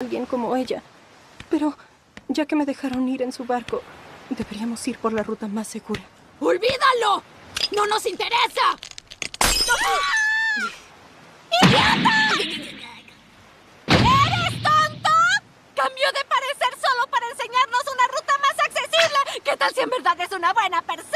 alguien como ella. Pero, ya que me dejaron ir en su barco, deberíamos ir por la ruta más segura. ¡Olvídalo! ¡No nos interesa! ¡Idiota! ¿Eres tonto? ¿Cambió de parecer solo para enseñarnos una ruta más accesible? ¿Qué tal si en verdad es una buena persona?